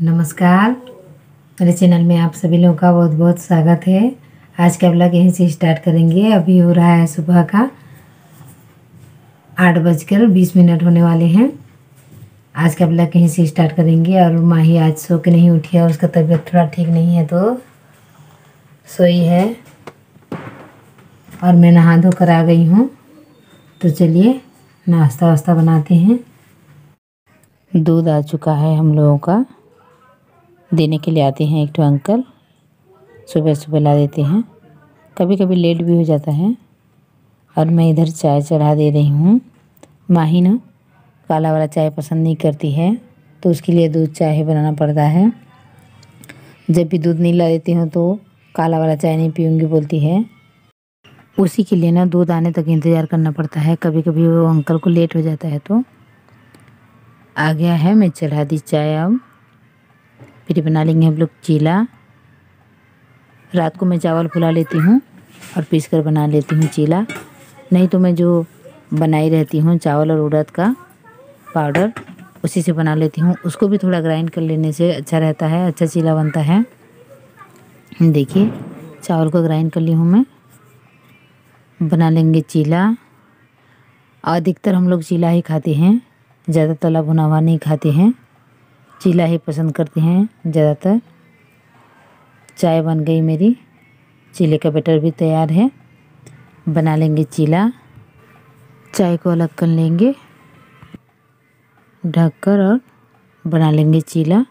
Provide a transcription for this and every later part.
नमस्कार। मेरे चैनल में आप सभी लोगों का बहुत बहुत स्वागत है। आज का ब्लॉग यहीं से स्टार्ट करेंगे। अभी हो रहा है सुबह का आठ बजकर बीस मिनट होने वाले हैं। आज का ब्लॉग यहीं से स्टार्ट करेंगे और माही आज सो के नहीं उठी है उसका तबीयत थोड़ा ठीक नहीं है तो सोई है और मैं नहा धो कर आ गई हूँ। तो चलिए नाश्ता वास्ता बनाते हैं। दूध आ चुका है हम लोगों का। देने के लिए आते हैं एक तो अंकल। सुबह सुबह ला देते हैं। कभी कभी लेट भी हो जाता है। और मैं इधर चाय चढ़ा दे रही हूँ। माही ना काला वाला चाय पसंद नहीं करती है तो उसके लिए दूध चाय बनाना पड़ता है। जब भी दूध नहीं ला देती हूँ तो काला वाला चाय नहीं पीऊँगी बोलती है। उसी के लिए ना दूध आने तक इंतज़ार करना पड़ता है। कभी कभी वो अंकल को लेट हो जाता है तो। आ गया है, मैं चढ़ा दी चाय अब। फिर बना लेंगे हम लोग चीला। रात को मैं चावल फुला लेती हूँ और पीस कर बना लेती हूँ चीला। नहीं तो मैं जो बनाई रहती हूँ चावल और उड़द का पाउडर, उसी से बना लेती हूँ। उसको भी थोड़ा ग्राइंड कर लेने से अच्छा रहता है अच्छा चीला बनता है। देखिए, चावल को ग्राइंड कर ली हूँ मैं। बना लेंगे चीला। अधिकतर हम लोग चीला ही खाते हैं ज़्यादा तला भुना हुआ नहीं खाते हैं। चीला ही पसंद करते हैं ज़्यादातर। चाय बन गई मेरी। चीले का बैटर भी तैयार है। बना लेंगे चीला। चाय को अलग कर लेंगे। ढककर और बना लेंगे चीला।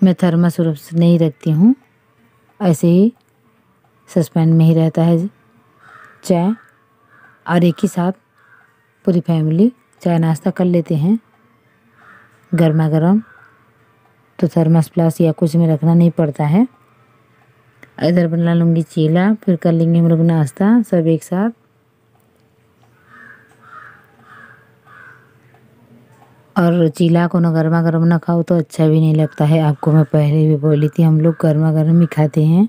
मैं थर्मस उर्मस नहीं रखती हूँ। ऐसे ही सस्पेंड में ही रहता है चाय। और एक ही साथ पूरी फैमिली चाय नाश्ता कर लेते हैं। गर्मा गर्म तो थर्मस प्लास या कुछ में रखना नहीं पड़ता है। इधर बना लूँगी चीला, फिर कर लेंगे हम लोग नाश्ता, सब एक साथ। और चीला को ना गर्मा गर्म ना खाओ तो अच्छा भी नहीं लगता है। आपको मैं पहले भी बोली थी, हम लोग गर्मा गर्म ही खाते हैं।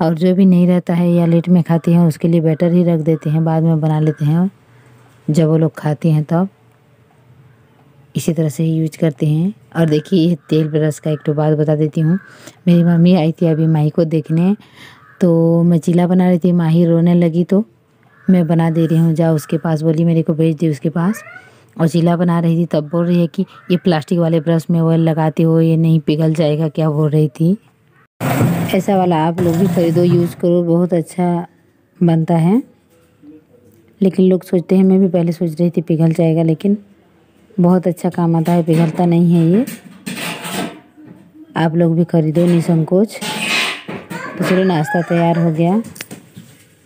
और जो भी नहीं रहता है या लेट में खाते हैं, उसके लिए बेटर ही रख देते हैं, बाद में बना लेते हैं। जब वो लोग खाते हैं तब। इसी तरह से यूज़ करते हैं। और देखिए, ये तेल ब्रश का एक तो बात बता देती हूँ। मेरी मम्मी आई थी अभी माही को देखने तो मैं चिल्ला बना रही थी, माही रोने लगी तो मैं बना दे रही हूँ जा उसके पास, बोली मेरे को भेज दी उसके पास। और चीला बना रही थी, तब बोल रही है कि ये प्लास्टिक वाले ब्रश में ऑयल लगाते हो, ये नहीं पिघल जाएगा, क्या बोल रही थी? ऐसा वाला आप लोग भी ख़रीदो यूज़ करो, बहुत अच्छा बनता है। लेकिन लोग सोचते हैं, मैं भी पहले सोच रही थी पिघल जाएगा, लेकिन बहुत अच्छा काम आता है पिघलता नहीं है ये। आप लोग भी ख़रीदो निसंकोच तो चलो, नाश्ता तैयार हो गया।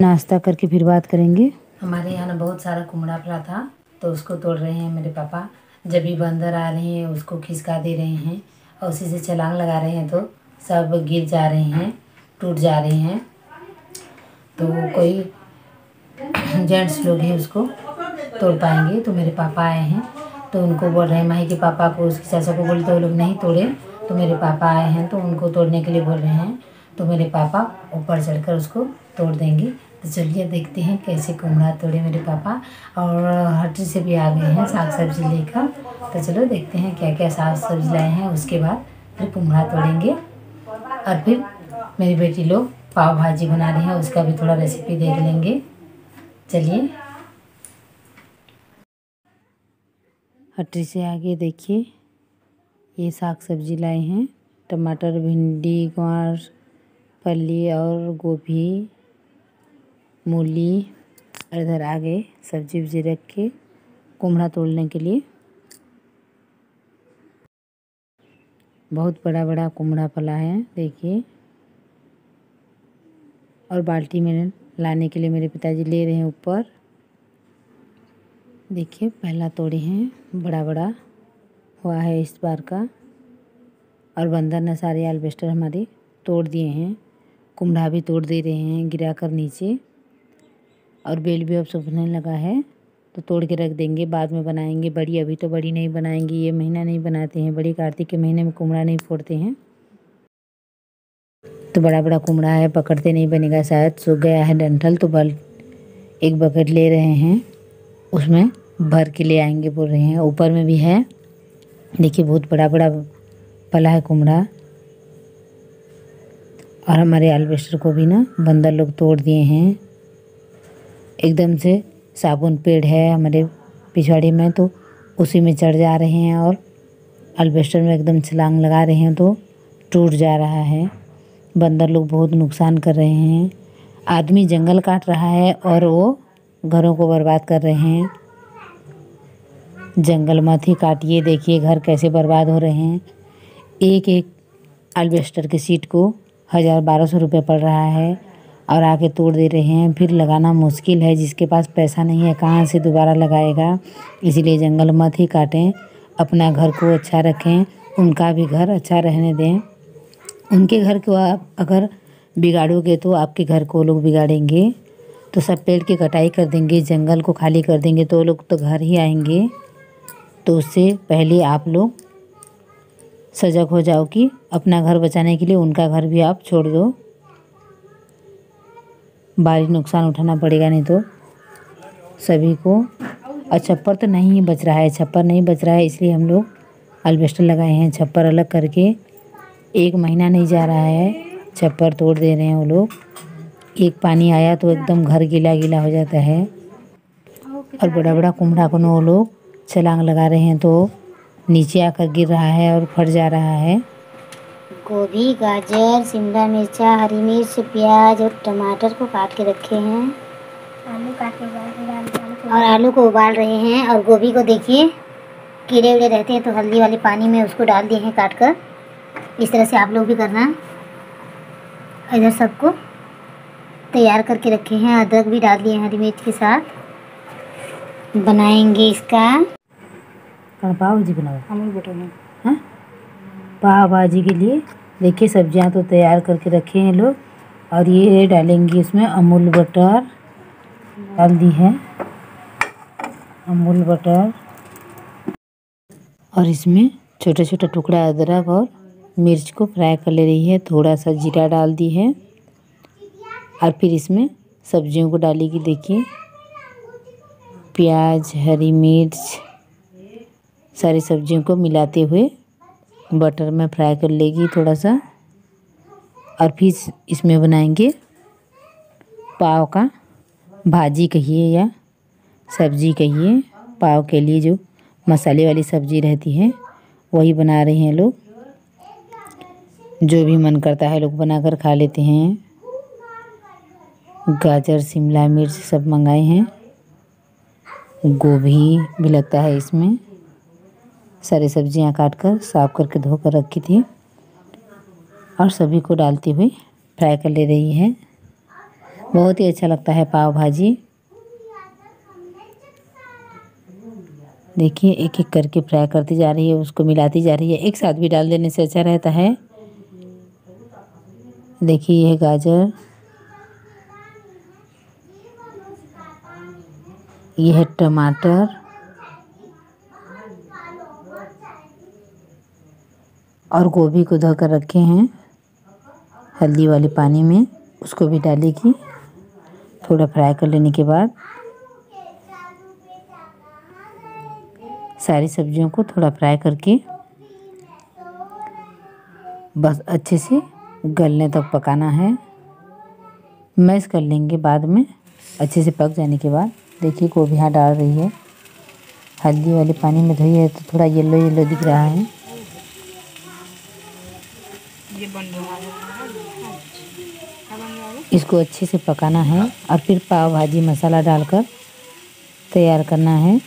नाश्ता करके फिर बात करेंगे। हमारे यहाँ ना बहुत सारा कुमड़ा पड़ा था तो उसको तोड़ रहे हैं मेरे पापा। जब भी बंदर आ रहे हैं, उसको खिसका दे रहे हैं और उसी से छलांग लगा रहे हैं तो सब गिर जा रहे हैं, टूट जा रहे हैं। तो कोई जेंट्स लोग हैं, उसको तोड़ पाएँगे। तो मेरे पापा आए हैं। तो उनको बोल रहे हैं, माही के पापा को, उसके चाचा को बोले तो वो लोग नहीं तोड़े। तो मेरे पापा आए हैं तो उनको तोड़ने के लिए बोल रहे हैं। तो मेरे पापा ऊपर चढ़कर उसको तोड़ देंगे। तो चलिए देखते हैं कैसे कुमड़ा तोड़े मेरे पापा। और हटी से भी आ गए हैं साग सब्ज़ी लेकर। तो चलो देखते हैं क्या क्या साग सब्ज़ी लाए हैं, उसके बाद फिर कुमड़ा तोड़ेंगे। और फिर मेरी बेटी लोग पाव भाजी बना रही है, उसका भी थोड़ा रेसिपी देख लेंगे। चलिए। हटरी से आगे देखिए। ये साग सब्ज़ी लाए हैं। टमाटर, भिंडी, गंवार फली और गोभी, मूली, इधर आगे सब्ज़ी वब्जी रख के कुमड़ा तोड़ने के लिए। बहुत बड़ा बड़ा कुमड़ा फला है, देखिए। और बाल्टी में लाने के लिए मेरे पिताजी ले रहे हैं ऊपर। देखिए, पहला तोड़े हैं बड़ा बड़ा हुआ है इस बार का। और बंदर ने सारे एल्बेस्टर हमारे तोड़ दिए हैं कुमड़ा भी तोड़ दे रहे हैं, गिरा कर नीचे। और बेल भी अब सूखने लगा है तो तोड़ के रख देंगे, बाद में बनाएँगे, बड़ी अभी तो बड़ी नहीं बनाएँगे, ये महीना नहीं बनाते हैं, बड़ी कार्तिक के महीने में कुमड़ा नहीं फोड़ते हैं। तो बड़ा बड़ा कुमड़ा है, पकड़ते नहीं बनेगा शायद, सूख गया है डंठल तो बल एक बकेट ले रहे हैं, उसमें भर के ले आएँगे बोल रहे हैं। ऊपर में भी है। देखिए, बहुत बड़ा बड़ा पला है कुमड़ा और हमारे एल्वेस्टर को भी ना बंदर लोग तोड़ दिए हैं। एकदम से साबुन पेड़ है हमारे पिछवाड़ी में तो उसी में चढ़ जा रहे हैं और अल्बेस्टर में एकदम छलांग लगा रहे हैं तो टूट जा रहा है। बंदर लोग बहुत नुकसान कर रहे हैं। आदमी जंगल काट रहा है और वो घरों को बर्बाद कर रहे हैं। जंगल मत ही काटिए, देखिए घर कैसे बर्बाद हो रहे हैं। एक एक अल्बेस्टर की सीट को हज़ार बारह सौ रुपये पड़ रहा है और आके तोड़ दे रहे हैं। फिर लगाना मुश्किल है, जिसके पास पैसा नहीं है, कहाँ से दोबारा लगाएगा? इसीलिए जंगल मत ही काटें, अपना घर को अच्छा रखें, उनका भी घर अच्छा रहने दें। उनके घर को आप अगर बिगाड़ोगे तो आपके घर को लोग बिगाड़ेंगे। तो सब पेड़ की कटाई कर देंगे, जंगल को खाली कर देंगे तो लोग तो घर ही आएँगे। तो उससे पहले आप लोग सजग हो जाओ कि अपना घर बचाने के लिए उनका घर भी आप छोड़ दो। भारी नुकसान उठाना पड़ेगा, नहीं तो सभी को और छप्पर तो नहीं बच रहा है, छप्पर नहीं बच रहा है, इसलिए हम लोग अल्बेस्टर लगाए हैं, छप्पर अलग करके। एक महीना नहीं जा रहा है, छप्पर तोड़ दे रहे हैं वो लोग। एक पानी आया तो एकदम घर गीला गीला हो जाता है। और बड़ा बड़ा कुमड़ा को वो लोग छलांग लगा रहे हैं तो नीचे आकर गिर रहा है और फट जा रहा है। गोभी गाजर शिमला मिर्चा हरी मिर्च प्याज और टमाटर को काट के रखे हैं। आलू काट के और आलू को उबाल रहे हैं और गोभी को देखिए कीड़े उड़े रहते हैं तो हल्दी वाले पानी में उसको डाल दिए हैं काट कर। इस तरह से आप लोग भी करना। इधर सबको तैयार करके रखे हैं अदरक भी डाल दिए हैं हरी मिर्च के साथ। बनाएँगे इसका। और पाव भाजी बनाओ? अमूल बटर में हाँ? पाव भाजी के लिए। देखिए सब्ज़ियाँ तो तैयार करके रखे हैं लोग। और ये डालेंगे इसमें अमूल बटर। डाल दी है। अमूल बटर। और इसमें छोटा छोटा टुकड़ा अदरक और मिर्च को फ्राई कर ले रही है। थोड़ा सा जीरा डाल दी है। और फिर इसमें सब्जियों को डालेगी देखिए। प्याज, हरी मिर्च, सारी सब्जियों को मिलाते हुए बटर में फ्राई कर लेगी थोड़ा सा और फिर इसमें बनाएँगे पाव का भाजी कहिए या सब्ज़ी कहिए। पाव के लिए जो मसाले वाली सब्ज़ी रहती है, वही बना रहे हैं लोग। जो भी मन करता है लोग बनाकर खा लेते हैं। गाजर, शिमला मिर्च सब मंगाए हैं। गोभी भी लगता है इसमें। सारी सब्ज़ियाँ काट कर साफ़ करके धोकर रखी थी। और सभी को डालते हुए फ्राई कर ले रही है। बहुत ही अच्छा लगता है पाव भाजी। देखिए एक एक करके फ्राई करती जा रही है, उसको मिलाती जा रही है। एक साथ भी डाल देने से अच्छा रहता है। देखिए, यह गाजर। यह है टमाटर। और गोभी को धोकर रखे हैं हल्दी वाले पानी में। उसको भी डालेगी। थोड़ा फ्राई कर लेने के बाद सारी सब्जियों को थोड़ा फ्राई करके बस अच्छे से गलने तक पकाना है। मैश कर लेंगे बाद में। अच्छे से पक जाने के बाद देखिए गोभी यहाँ डाल रही है। हल्दी वाले पानी में धोई है तो थोड़ा येलो येलो दिख रहा है। है। इसको अच्छे से पकाना है और फिर पाव भाजी मसाला डालकर तैयार करना है।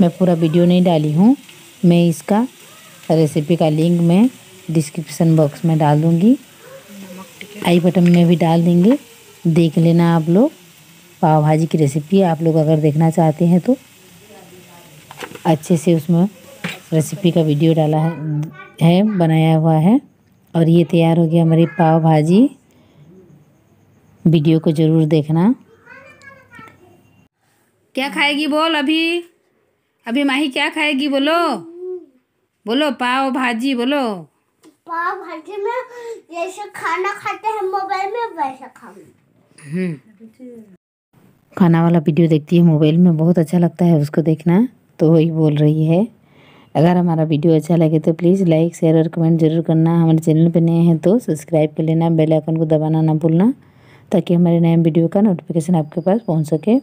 मैं पूरा वीडियो नहीं डाली हूँ। मैं इसका रेसिपी का लिंक मैं डिस्क्रिप्शन बॉक्स में डाल दूँगी। आई बटन में भी डाल देंगे। देख लेना आप लोग। पाव भाजी की रेसिपी आप लोग अगर देखना चाहते हैं तो अच्छे से उसमें रेसिपी का वीडियो डाला है है बनाया हुआ है। और ये तैयार हो गया हमारी पाव भाजी वीडियो को ज़रूर देखना। क्या खाएगी बोल अभी? अभी माही क्या खाएगी बोलो? बोलो पाव भाजी बोलो। पाव भाजी में जैसे खाना खाते हैं मोबाइल में वैसा खाऊँगी। खाना वाला वीडियो देखती है, मोबाइल में बहुत अच्छा लगता है, उसको देखना। तो वही बोल रही है। अगर हमारा वीडियो अच्छा लगे तो प्लीज़ लाइक शेयर और कमेंट ज़रूर करना। हमारे चैनल पर नए हैं तो सब्सक्राइब कर लेना बेल आइकन को दबाना ना भूलना, ताकि हमारे नए वीडियो का नोटिफिकेशन आपके पास पहुँच सके।